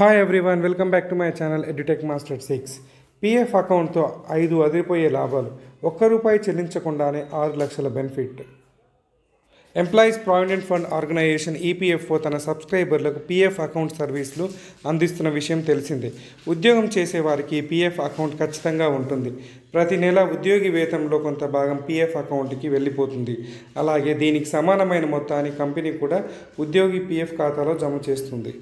Hi everyone welcome back to my channel edutech master six PF అకౌంట్తో ఐదు అదిరిపోయే లాభాలు. ఒక్క రూపాయి చెల్లించకుండానే ఆరు లక్షల benefit employees provident fund organisation EPFO తన సబ్స్క్రైబర్లకు పీఎఫ్ అకౌంట్ సర్వీసులు అందిస్తున్న విషయం తెలిసిందే. ఉద్యోగం చేసే వారికి పీఎఫ్ అకౌంట్ ఖచ్చితంగా ఉంటుంది. ప్రతి నెల ఉద్యోగి వేతనంలో కొంత భాగం పీఎఫ్ అకౌంట్కి వెళ్ళిపోతుంది. అలాగే దీనికి సమానమైన మొత్తాన్ని కంపెనీ కూడా ఉద్యోగి పీఎఫ్ ఖాతాలో జమ చేస్తుంది.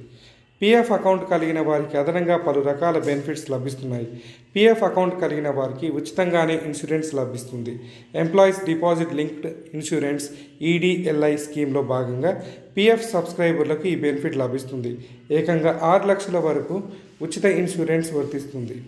పీఎఫ్ అకౌంట్ కలిగిన వారికి అదనంగా పలు రకాల బెనిఫిట్స్ లభిస్తున్నాయి. పీఎఫ్ అకౌంట్ కలిగిన వారికి ఉచితంగానే ఇన్సూరెన్స్ లభిస్తుంది. Employees deposit linked insurance EDLI స్కీమ్లో భాగంగా పీఎఫ్ సబ్స్క్రైబర్లకు ఈ బెనిఫిట్ లభిస్తుంది. ఏకంగా ఆరు లక్షల వరకు ఉచిత ఇన్సూరెన్స్ వర్తిస్తుంది.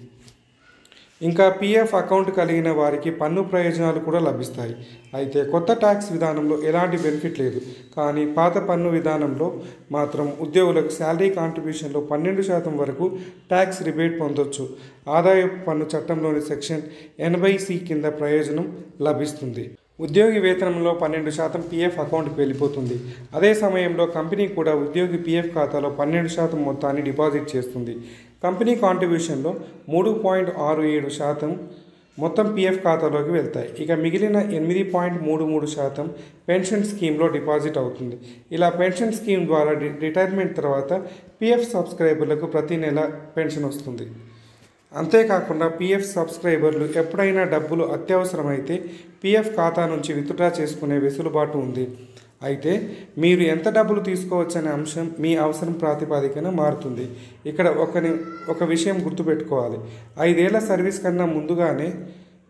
ఇంకా పీఎఫ్ అకౌంట్ కలిగిన వారికి పన్ను ప్రయోజనాలు కూడా లభిస్తాయి. అయితే కొత్త ట్యాక్స్ విధానంలో ఎలాంటి బెనిఫిట్ లేదు. కానీ పాత పన్ను విధానంలో మాత్రం ఉద్యోగులకు శాలరీ కాంట్రిబ్యూషన్లో పన్నెండు శాతం వరకు ట్యాక్స్ రిబేట్ పొందొచ్చు. ఆదాయపు పన్ను చట్టంలోని సెక్షన్ ఎనభై సి కింద ప్రయోజనం లభిస్తుంది. ఉద్యోగి వేతనంలో పన్నెండు శాతం పీఎఫ్ అకౌంట్కి వెళ్ళిపోతుంది. అదే సమయంలో కంపెనీ కూడా ఉద్యోగి పీఎఫ్ ఖాతాలో పన్నెండు శాతం మొత్తాన్ని డిపాజిట్ చేస్తుంది. కంపెనీ కాంట్రిబ్యూషన్లో మూడు పాయింట్ ఆరు ఏడు శాతం మొత్తం పీఎఫ్ ఖాతాలోకి వెళ్తాయి. ఇక మిగిలిన ఎనిమిది పాయింట్ మూడు మూడు శాతం పెన్షన్ స్కీమ్లో డిపాజిట్ అవుతుంది. ఇలా పెన్షన్ స్కీమ్ ద్వారా రిటైర్మెంట్ తర్వాత పీఎఫ్ సబ్స్క్రైబర్లకు ప్రతి నెల పెన్షన్ వస్తుంది. అంతేకాకుండా పీఎఫ్ సబ్స్క్రైబర్లు ఎప్పుడైనా డబ్బులు అత్యవసరమైతే పీఎఫ్ ఖాతా నుంచి విత్డ్రా చేసుకునే వెసులుబాటు ఉంది. అయితే మీరు ఎంత డబ్బులు తీసుకోవచ్చనే అంశం మీ అవసరం ప్రాతిపదికన మారుతుంది. ఇక్కడ ఒకని ఒక విషయం గుర్తుపెట్టుకోవాలి. ఐదేళ్ళ సర్వీస్ కన్నా ముందుగానే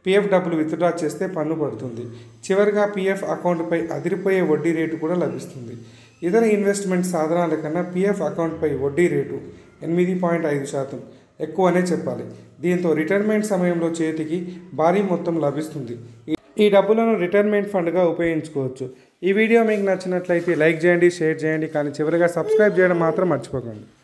పీఎఫ్ డబ్బులు విత్డ్రా చేస్తే పన్ను పడుతుంది. చివరిగా పీఎఫ్ అకౌంట్పై అదిరిపోయే వడ్డీ రేటు కూడా లభిస్తుంది. ఇతర ఇన్వెస్ట్మెంట్ సాధనాల కన్నా పీఎఫ్ అకౌంట్పై వడ్డీ రేటు ఎనిమిది పాయింట్ ఐదు శాతం. ఎక్కువనే చెప్పాలి. దీంతో రిటైర్మెంట్ సమయంలో చేతికి భారీ మొత్తం లభిస్తుంది. ఈ- డబ్బులను రిటైర్మెంట్ ఫండ్గా ఉపయోగించుకోవచ్చు. ఈ వీడియో మీకు నచ్చినట్లయితే లైక్ చేయండి షేర్ చేయండి కానీ చివరిగా సబ్స్క్రైబ్ చేయడం మాత్రం మర్చిపోకండి.